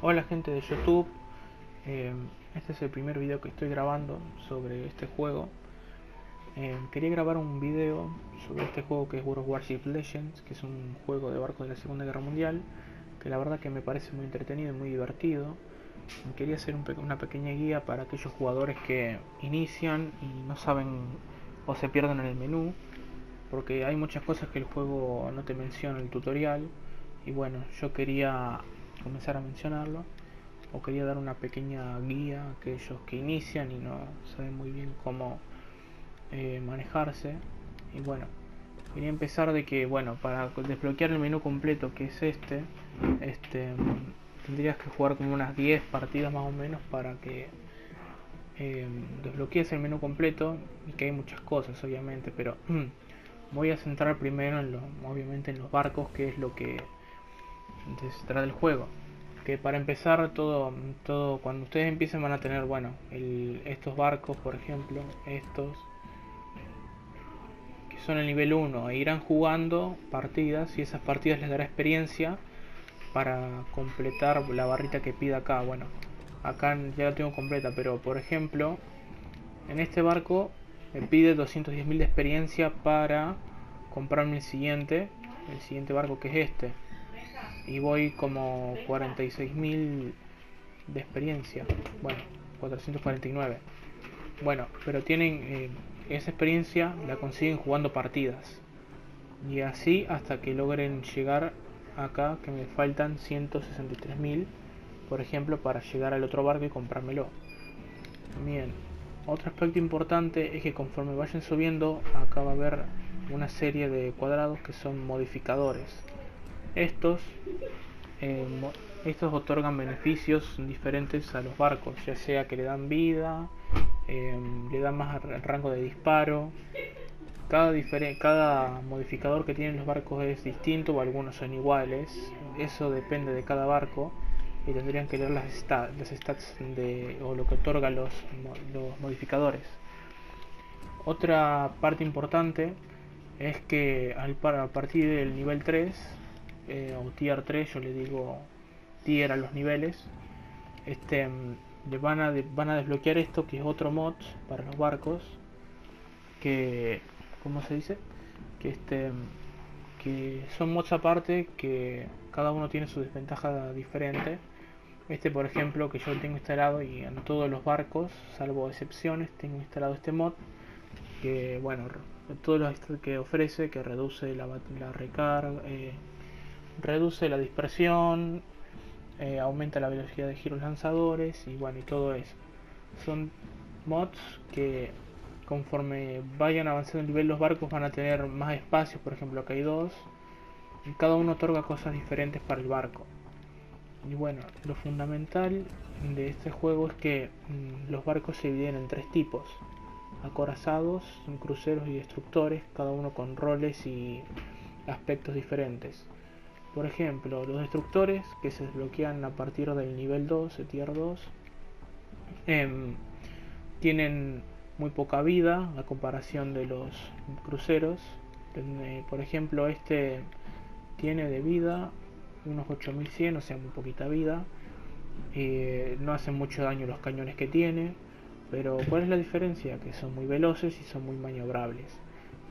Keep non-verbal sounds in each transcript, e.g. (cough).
Hola gente de YouTube, eh, este es el primer video que estoy grabando sobre este juego. Eh, quería grabar un video sobre este juego que es World of Warship Legends, que es un juego de barcos de la Segunda Guerra Mundial, que la verdad que me parece muy entretenido y muy divertido. Quería hacer un una pequeña guía para aquellos jugadores que inician y no saben o se pierden en el menú, porque hay muchas cosas que el juego no te menciona en el tutorial. Y bueno, yo quería comenzar a mencionarlo o quería dar una pequeña guía a aquellos que inician y no saben muy bien cómo eh, manejarse. Y bueno quería empezar de que bueno para desbloquear el menú completo que es este este tendrías que jugar como unas 10 partidas más o menos para que eh, desbloquees el menú completo y que hay muchas cosas obviamente pero (clears throat) voy a centrar primero en lo, obviamente en los barcos que es lo que se trata del juego. Que para empezar todo todo cuando ustedes empiecen van a tener bueno estos barcos por ejemplo estos que son el nivel 1 e irán jugando partidas y esas partidas les dará experiencia para completar la barrita que pida acá. Bueno acá ya la tengo completa pero por ejemplo en este barco me pide 210.000 de experiencia para comprarme el siguiente el siguiente barco que es este y voy como 46.000 de experiencia. Bueno, 449. Bueno, pero tienen eh, esa experiencia la consiguen jugando partidas. Y así hasta que logren llegar acá, que me faltan 163.000, por ejemplo, para llegar al otro barco y comprármelo. Bien, otro aspecto importante es que conforme vayan subiendo, acá va a haber una serie de cuadrados que son modificadores estos, eh, estos otorgan beneficios diferentes a los barcos, ya sea que le dan vida, eh, le dan más rango de disparo. Cada, cada modificador que tienen los barcos es distinto o algunos son iguales. Eso depende de cada barco y tendrían que leer las, stats de, o lo que otorgan los, los modificadores. Otra parte importante es que al, a partir del nivel 3 eh, o tier 3, yo le digo tier a los niveles, este, le van a, van a desbloquear esto que es otro mod para los barcos, que, ¿cómo se dice? Que este que son mods aparte que cada uno tiene su desventaja diferente. Este por ejemplo que yo tengo instalado y en todos los barcos, salvo excepciones, tengo instalado este mod que bueno, todo lo que ofrece, que reduce la, la recarga, eh, reduce la dispersión, eh, aumenta la velocidad de giros lanzadores y bueno, y todo eso. Son mods que conforme vayan avanzando el nivel los barcos van a tener más espacio, por ejemplo acá hay dos, y cada uno otorga cosas diferentes para el barco. Y bueno, lo fundamental de este juego es que mm, los barcos se dividen en tres tipos. Acorazados, cruceros y destructores, cada uno con roles y aspectos diferentes. Por ejemplo, los destructores que se desbloquean a partir del nivel 2, el tier 2, em, tienen muy poca vida a comparación de los cruceros. Eh, por ejemplo, este tiene de vida unos 8100, o sea, muy poquita vida. Eh, no hacen mucho daño los cañones que tiene. Pero ¿cuál es la diferencia? Que son muy veloces y son muy maniobrables.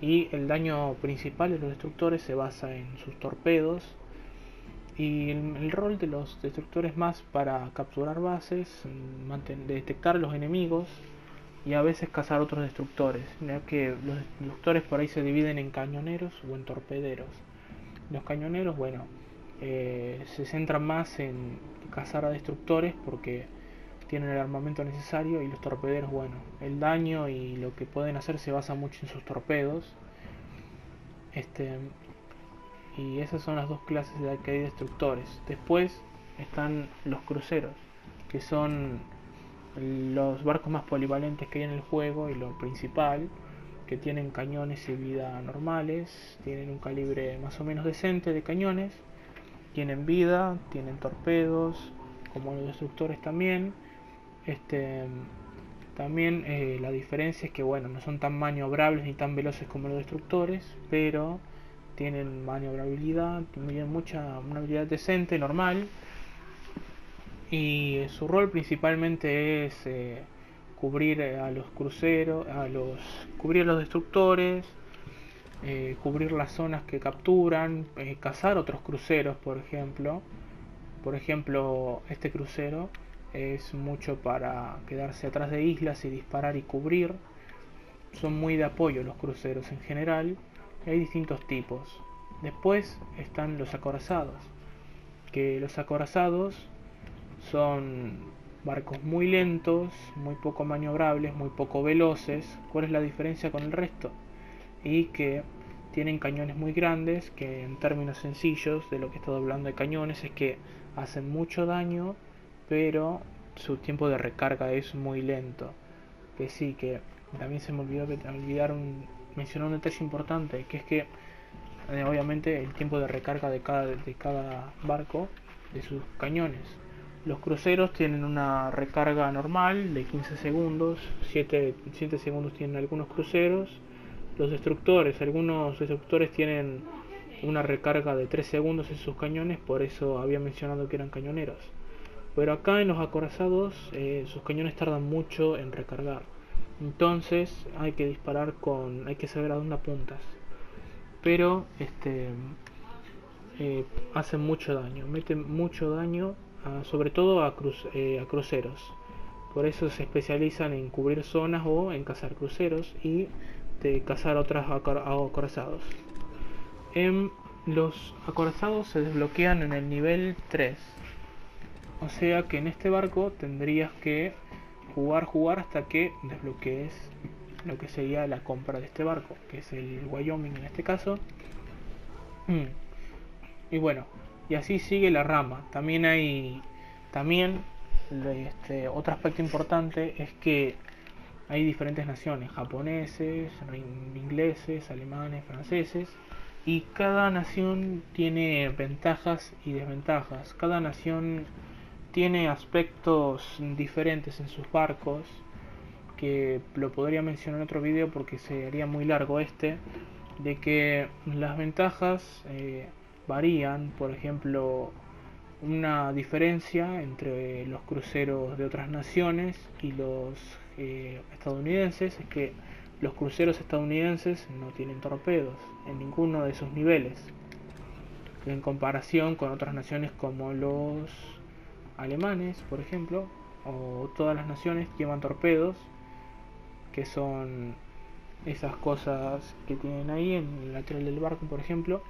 Y el daño principal de los destructores se basa en sus torpedos y el, rol de los destructores más para capturar bases, detectar los enemigos y a veces cazar otros destructores, ya que los destructores por ahí se dividen en cañoneros o en torpederos. Los cañoneros, bueno, eh, se centran más en cazar a destructores porque tienen el armamento necesario y los torpederos, bueno, el daño y lo que pueden hacer se basa mucho en sus torpedos. Este, y esas son las dos clases de que hay destructores. Después están los cruceros, que son los barcos más polivalentes que hay en el juego y lo principal, que tienen cañones y vida normales, tienen un calibre más o menos decente de cañones, tienen vida, tienen torpedos, como los destructores también. Este, también eh, la diferencia es que bueno, no son tan maniobrables ni tan veloces como los destructores, pero tienen maniobrabilidad, tienen mucha, una habilidad decente, normal. y su rol principalmente es eh, cubrir a los cruceros, a los cubrir a los destructores, eh, cubrir las zonas que capturan, eh, cazar otros cruceros, por ejemplo. Por ejemplo, este crucero es mucho para quedarse atrás de islas y disparar y cubrir. Son muy de apoyo los cruceros en general. Hay distintos tipos. Después están los acorazados. Que los acorazados son barcos muy lentos, muy poco maniobrables, muy poco veloces. ¿Cuál es la diferencia con el resto? Y que tienen cañones muy grandes, que en términos sencillos de lo que he estado hablando de cañones es que hacen mucho daño, pero su tiempo de recarga es muy lento. Que sí, que también se me olvidó olvidar un, mencionar un detalle importante, que es que eh, obviamente el tiempo de recarga de cada, de cada barco, de sus cañones. Los cruceros tienen una recarga normal de 15 segundos, 7, 7 segundos tienen algunos cruceros. Los destructores, algunos destructores tienen una recarga de 3 segundos en sus cañones, por eso había mencionado que eran cañoneros. Pero acá en los acorazados eh, sus cañones tardan mucho en recargar. Entonces hay que disparar con. hay que saber a dónde apuntas. Pero este eh, hacen mucho daño, meten mucho daño, sobre todo a, eh, a cruceros. Por eso se especializan en cubrir zonas o en cazar cruceros y de cazar otros acorazados. En los acorazados se desbloquean en el nivel 3 o sea que en este barco tendrías que jugar, jugar hasta que desbloquees lo que sería la compra de este barco, que es el Wyoming en este caso. Mm. Y bueno, y así sigue la rama. También hay, también este, otro aspecto importante es que hay diferentes naciones, japoneses, ingleses, alemanes, franceses, y cada nación tiene ventajas y desventajas. Cada nación tiene aspectos diferentes en sus barcos que lo podría mencionar en otro vídeo porque sería muy largo este de que las ventajas eh, varían. Por ejemplo una diferencia entre los cruceros de otras naciones y los eh, estadounidenses es que los cruceros estadounidenses no tienen torpedos en ninguno de esos niveles en comparación con otras naciones como los alemanes, por ejemplo, o todas las naciones llevan torpedos, que son esas cosas que tienen ahí en el lateral del barco, por ejemplo.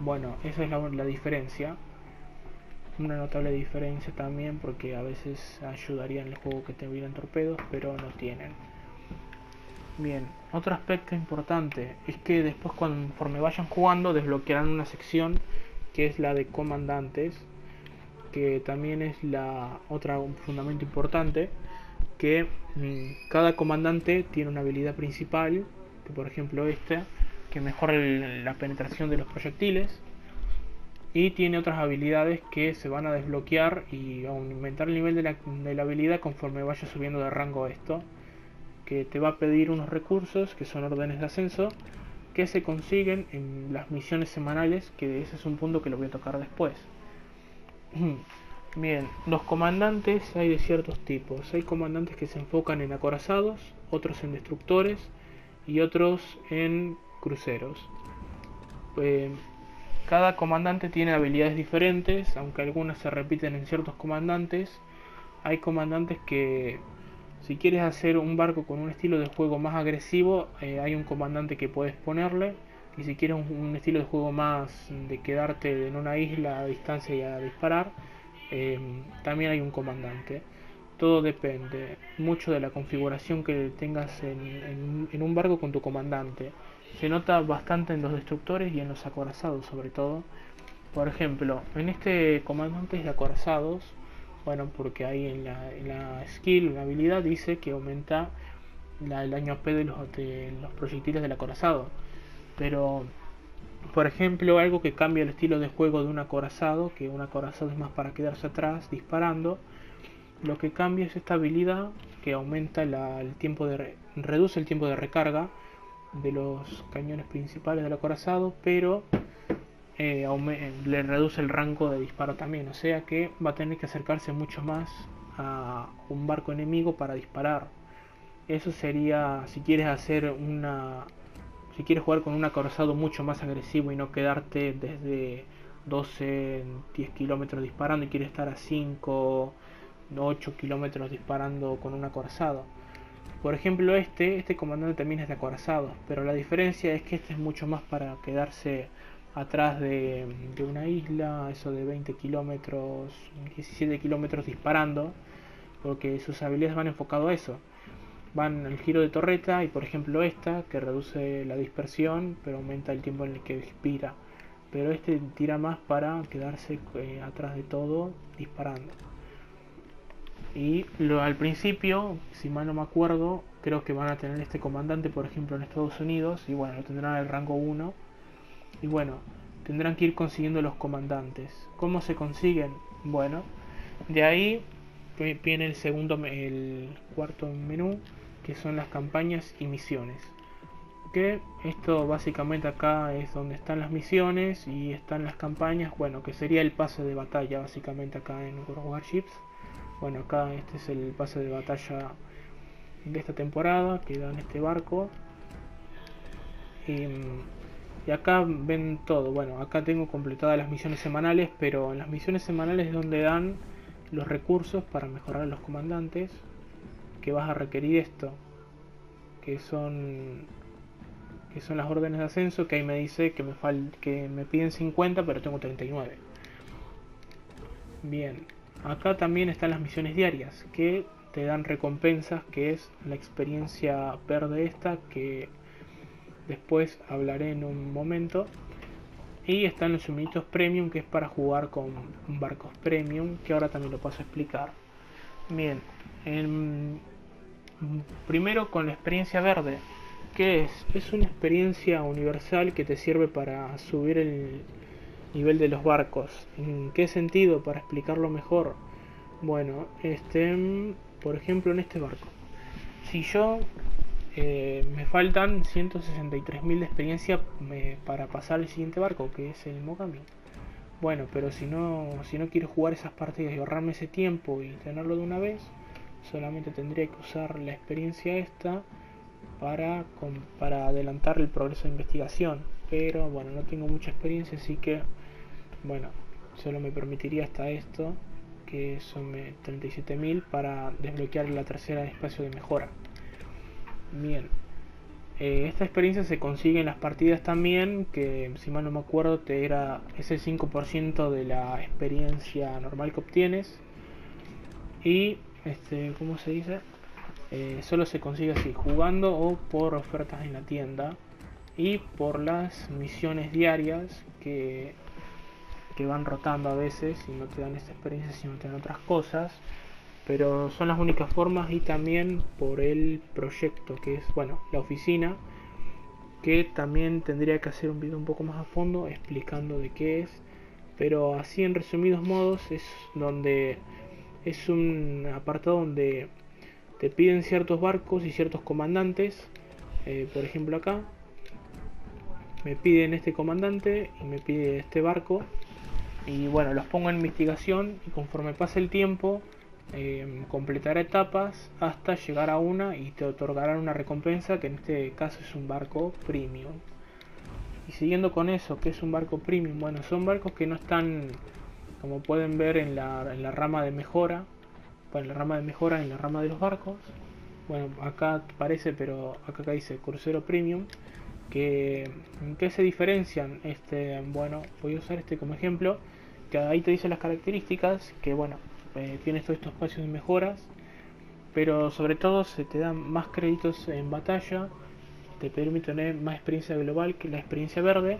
Bueno, esa es la, diferencia. Una notable diferencia también porque a veces ayudaría en el juego que tuvieran torpedos, pero no tienen. Bien, otro aspecto importante es que después conforme vayan jugando desbloquearán una sección que es la de comandantes que también es la otra un fundamento importante, que mm, cada comandante tiene una habilidad principal, que por ejemplo esta, que mejora la penetración de los proyectiles, y tiene otras habilidades que se van a desbloquear y aumentar el nivel de la, de la habilidad conforme vaya subiendo de rango esto, que te va a pedir unos recursos que son órdenes de ascenso, que se consiguen en las misiones semanales, que ese es un punto que lo voy a tocar después. (clears throat) Bien, los comandantes hay de ciertos tipos. Hay comandantes que se enfocan en acorazados, otros en destructores y otros en cruceros. Eh, cada comandante tiene habilidades diferentes, aunque algunas se repiten en ciertos comandantes. Hay comandantes que, si quieres hacer un barco con un estilo de juego más agresivo, eh, hay un comandante que puedes ponerle. Y si quieres un, estilo de juego más de quedarte en una isla a distancia y a disparar, em, también hay un comandante. Todo depende mucho de la configuración que tengas en, un barco con tu comandante. Se nota bastante en los destructores y en los acorazados sobre todo. Por ejemplo, en este comandante de acorazados, bueno, porque ahí en la, skill, en la habilidad, dice que aumenta la, el daño AP de de los proyectiles del acorazado pero, por ejemplo, algo que cambia el estilo de juego de un acorazado, que un acorazado es más para quedarse atrás disparando, lo que cambia es esta habilidad que aumenta el tiempo de reduce el tiempo de recarga de los cañones principales del acorazado, pero eh, le reduce el rango de disparo también. O sea que va a tener que acercarse mucho más a un barco enemigo para disparar. Eso sería si quieres hacer una... Si quieres jugar con un acorazado mucho más agresivo y no quedarte desde 12, 10 kilómetros disparando y quieres estar a 5, 8 kilómetros disparando con un acorazado. Por ejemplo, este, este comandante también es de acorazado, pero la diferencia es que este es mucho más para quedarse atrás de, una isla, eso de 20 kilómetros, 17 kilómetros disparando, porque sus habilidades van enfocado a eso. Van el giro de torreta y por ejemplo esta que reduce la dispersión pero aumenta el tiempo en el que dispara. Pero este tira más para quedarse eh, atrás de todo disparando. Y lo, al principio, si mal no me acuerdo, creo que van a tener este comandante, por ejemplo, en Estados Unidos, y bueno, lo tendrán el rango 1 y bueno, tendrán que ir consiguiendo los comandantes. ¿Cómo se consiguen? Bueno, de ahí viene el segundo, el cuarto menú, que son las campañas y misiones. Que esto básicamente acá es donde están las misiones y están las campañas, bueno, que sería el pase de batalla básicamente acá en World Warships. Bueno, acá este es el pase de batalla de esta temporada que da en este barco. Y y acá ven todo. Bueno, acá tengo completadas las misiones semanales, pero en las misiones semanales es donde dan los recursos para mejorar a los comandantes. Que vas a requerir esto. Que son que son las órdenes de ascenso, que ahí me dice que me fal que me piden 50, pero tengo 39. Bien, acá también están las misiones diarias, que te dan recompensas, que es la experiencia verde esta, que después hablaré en un momento. Y están los suministros premium, que es para jugar con barcos premium, que ahora también lo paso a explicar. Bien, primero con la experiencia verde. que es? Es una experiencia universal que te sirve para subir el nivel de los barcos. ¿En qué sentido? Para explicarlo mejor. Bueno, este, por ejemplo, en este barco. Si yo eh, me faltan 163.000 de experiencia eh, para pasar al siguiente barco, que es el Mogami. Bueno, pero si no, si no quiero jugar esas partidas y ahorrarme ese tiempo y tenerlo de una vez, solamente tendría que usar la experiencia esta para, para adelantar el progreso de investigación. Pero bueno, no tengo mucha experiencia, así que bueno, solo me permitiría hasta esto, que son 37.000 para desbloquear la tercera espacio de mejora. Bien. Eh, esta experiencia se consigue en las partidas también, que si mal no me acuerdo te era es el 5% de la experiencia normal que obtienes. Y este, ¿cómo se dice? Eh, solo se consigue así, jugando o por ofertas en la tienda. Y por las misiones diarias que, que van rotando a veces y no te dan esta experiencia, sino te dan otras cosas pero son las únicas formas y también por el proyecto que es bueno la oficina que también tendría que hacer un video un poco más a fondo explicando de qué es pero así en resumidos modos es donde es un apartado donde te piden ciertos barcos y ciertos comandantes eh, por ejemplo acá me piden este comandante y me pide este barco y bueno los pongo en investigación y conforme pasa el tiempo eh, etapas hasta llegar a una y te otorgarán una recompensa que en este caso es un barco premium. Y siguiendo con eso, que es un barco premium? Bueno, son barcos que no están, como pueden ver en la, en la rama de mejora, en la rama de mejora en la rama de los barcos. Bueno, acá parece, pero acá, dice crucero premium. Que, ¿Qué se diferencian? Este, bueno, voy a usar este como ejemplo. Que ahí te dice las características. Que bueno, eh, tienes todos estos espacios de mejoras, pero sobre todo se te dan más créditos en batalla, te permite tener más experiencia global que la experiencia verde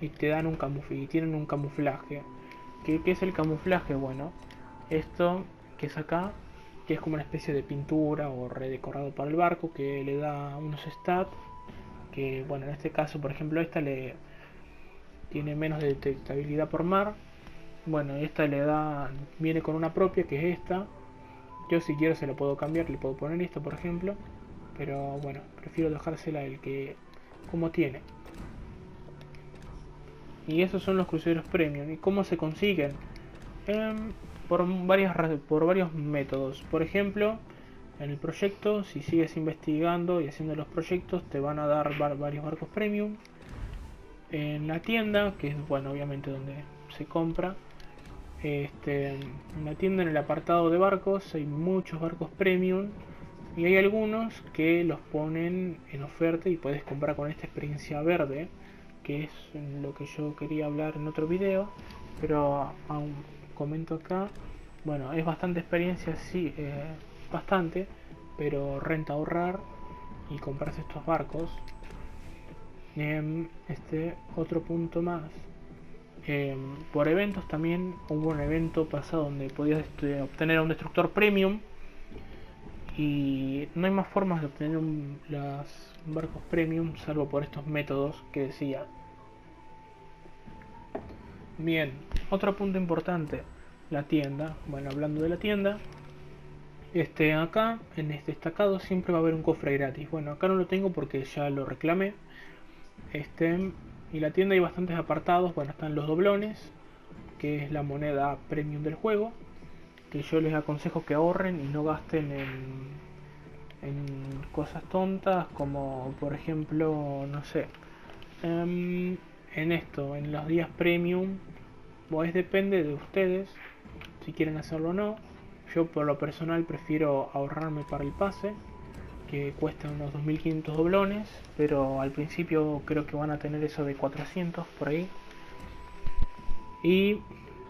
y te dan un camuflaje, tienen un camuflaje. ¿Qué, es el camuflaje? Bueno, esto que es acá, que es como una especie de pintura o redecorado para el barco que le da unos stats que bueno en este caso por ejemplo esta le tiene menos detectabilidad por mar bueno, esta le da, viene con una propia que es esta. Yo si quiero se la puedo cambiar, le puedo poner esto por ejemplo. Pero bueno, prefiero dejársela el que como tiene. Y esos son los cruceros premium. ¿Y cómo se consiguen? Em, por, varias, por varios métodos. Por ejemplo, en el proyecto, si sigues investigando y haciendo los proyectos, te van a dar varios barcos premium. En la tienda, que es bueno, obviamente donde se compra, este, en la tienda, en el apartado de barcos, hay muchos barcos premium y hay algunos que los ponen en oferta y puedes comprar con esta experiencia verde, que es lo que yo quería hablar en otro video, pero aún comento acá. Bueno, es bastante experiencia, sí, eh, bastante, pero renta ahorrar y comprarse estos barcos. Em, este otro punto más. Em, por eventos también hubo un evento pasado donde podías este, obtener un destructor premium y no hay más formas de obtener un, los barcos premium salvo por estos métodos que decía. Bien, otro punto importante, la tienda. Bueno, hablando de la tienda, este acá en este destacado siempre va a haber un cofre gratis. Bueno, acá no lo tengo porque ya lo reclamé. Este y la tienda hay bastantes apartados. Bueno, están los doblones, que es la moneda premium del juego que yo les aconsejo que ahorren y no gasten en, cosas tontas como por ejemplo, no sé, em, en esto, en los días premium, pues depende de ustedes si quieren hacerlo o no. Yo por lo personal prefiero ahorrarme para el pase, que cuesta unos 2500 doblones, pero al principio creo que van a tener eso de 400 por ahí. Y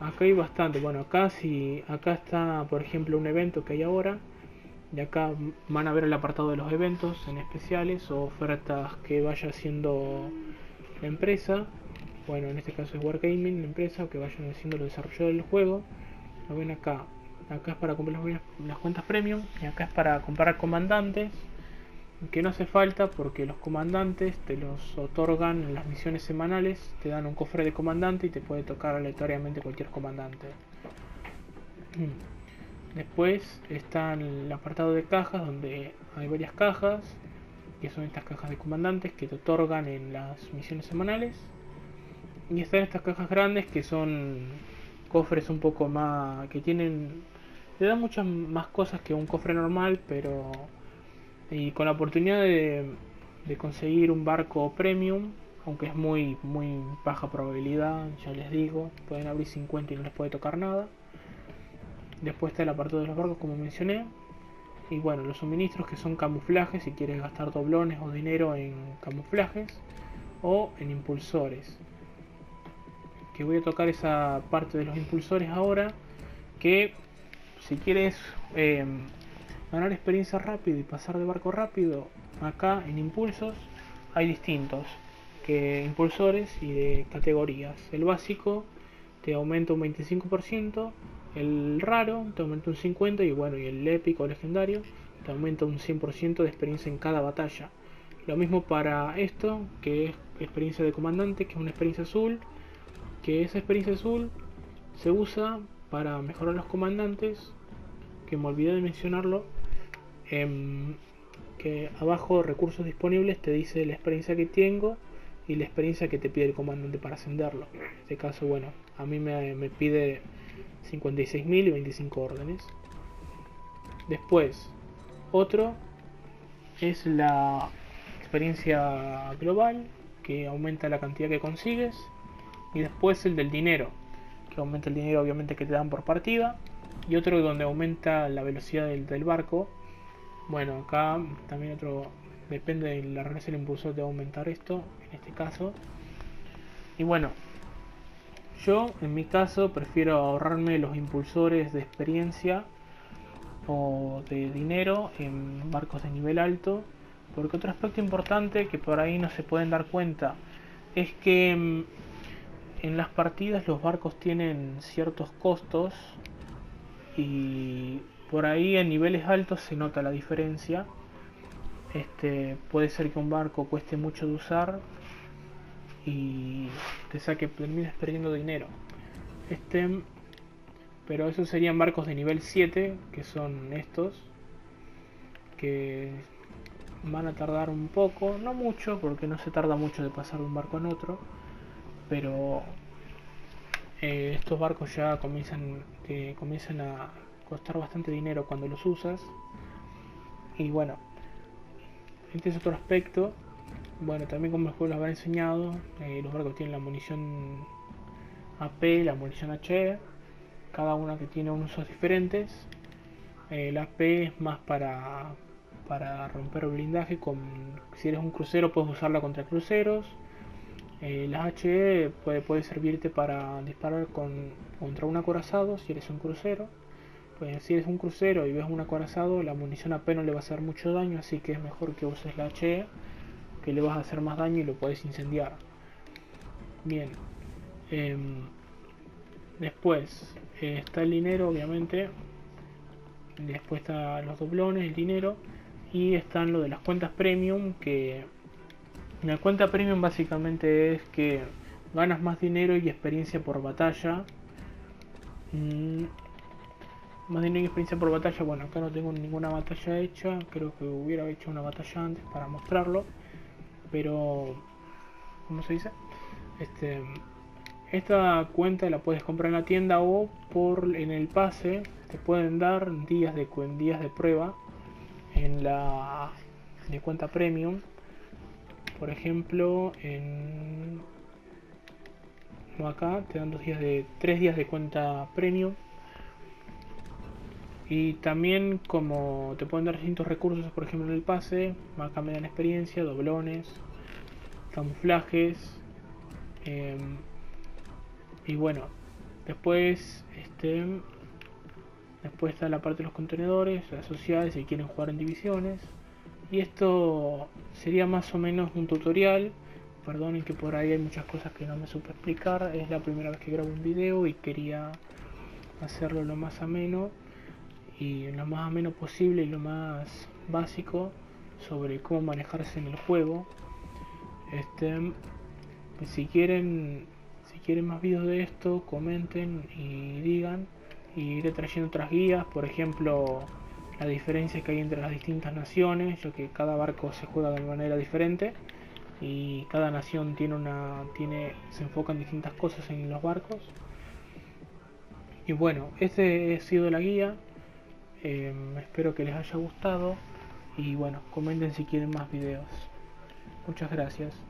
acá hay bastante bueno acá si acá está por ejemplo un evento que hay ahora y acá van a ver el apartado de los eventos en especiales o ofertas que vaya haciendo la empresa bueno en este caso es Wargaming la empresa que vayan haciendo los desarrolladores del juego. Lo ven acá. Acá es para comprar las cuentas premium y acá es para comprar comandantes que no hace falta porque los comandantes te los otorgan en las misiones semanales, te dan un cofre de comandante y te puede tocar aleatoriamente cualquier comandante. Después está el apartado de cajas donde hay varias cajas, que son estas cajas de comandantes que te otorgan en las misiones semanales. Y están estas cajas grandes que son cofres un poco más... que tienen... te dan muchas más cosas que un cofre normal, pero y con la oportunidad de, conseguir un barco premium, aunque es muy, muy baja probabilidad, ya les digo, pueden abrir 50 y no les puede tocar nada. Después está el apartado de los barcos, como mencioné. Y bueno, los suministros que son camuflajes, si quieres gastar doblones o dinero en camuflajes o en impulsores. Que voy a tocar esa parte de los impulsores ahora. Que si quieres eh, ganar experiencia rápido y pasar de barco rápido, acá en impulsos hay distintos que impulsores y de categorías. El básico te aumenta un 25%, el raro te aumenta un 50% y bueno, y el épico legendario te aumenta un 100% de experiencia en cada batalla. Lo mismo para esto, que es experiencia de comandante, que es una experiencia azul, que esa experiencia azul se usa para mejorar los comandantes, que me olvidé de mencionarlo, Em, que abajo recursos disponibles te dice la experiencia que tengo y la experiencia que te pide el comandante para ascenderlo. En este caso, bueno, a mí me, me pide 56.000 y 25 órdenes. Después, otro es la experiencia global, que aumenta la cantidad que consigues. Y después el del dinero, que aumenta el dinero obviamente que te dan por partida. Y otro donde aumenta la velocidad del, barco bueno, acá también otro, depende de la del impulsor de aumentar esto, en este caso. Y bueno, yo en mi caso prefiero ahorrarme los impulsores de experiencia o de dinero en barcos de nivel alto. Porque otro aspecto importante que por ahí no se pueden dar cuenta es que mm, en las partidas los barcos tienen ciertos costos y por ahí en niveles altos se nota la diferencia. Este, puede ser que un barco cueste mucho de usar y te saque termines perdiendo dinero. Este, pero esos serían barcos de nivel 7, que son estos, que van a tardar un poco, no mucho, porque no se tarda mucho de pasar de un barco en otro, pero eh, estos barcos ya comienzan, que comienzan a costar bastante dinero cuando los usas. Y bueno, este es otro aspecto. Bueno, también como el juego les habrá enseñado, eh, los barcos tienen la munición AP, la munición HE, cada una que tiene usos diferentes. El AP es más para, para romper blindaje, con, si eres un crucero puedes usarla contra cruceros. Eh, la HE puede, puede servirte para disparar con, contra un acorazado si eres un crucero. Pues si eres un crucero y ves un acorazado, la munición AP no le va a hacer mucho daño, así que es mejor que uses la HE, que le vas a hacer más daño y lo puedes incendiar. Bien. Em, después eh, está el dinero, obviamente. Después están los doblones, el dinero. Y están lo de las cuentas premium, que la cuenta premium básicamente es que ganas más dinero y experiencia por batalla. Mm, más dinero y experiencia por batalla. Bueno, acá no tengo ninguna batalla hecha. Creo que hubiera hecho una batalla antes para mostrarlo. Pero, ¿cómo se dice? Este, esta cuenta la puedes comprar en la tienda o por en el pase te pueden dar días de días de prueba en la de cuenta premium por ejemplo, en acá te dan dos días de tres días de cuenta premium. Y también como te pueden dar distintos recursos, por ejemplo en el pase, acá me dan experiencia, doblones, camuflajes. Em, y bueno, después este después está la parte de los contenedores, las sociedades si quieren jugar en divisiones. Y esto sería más o menos un tutorial. Perdonen que por ahí hay muchas cosas que no me supe explicar. Es la primera vez que grabo un video y quería hacerlo lo más ameno y lo más ameno posible y lo más básico sobre cómo manejarse en el juego. Este, si quieren, si quieren más videos de esto, comenten y digan. Y iré trayendo otras guías, por ejemplo, la diferencia que hay entre las distintas naciones, ya que cada barco se juega de manera diferente y cada nación tiene una tiene se enfoca en distintas cosas en los barcos. Y bueno, este ha sido la guía. Em, espero que les haya gustado y bueno, comenten si quieren más videos. Muchas gracias.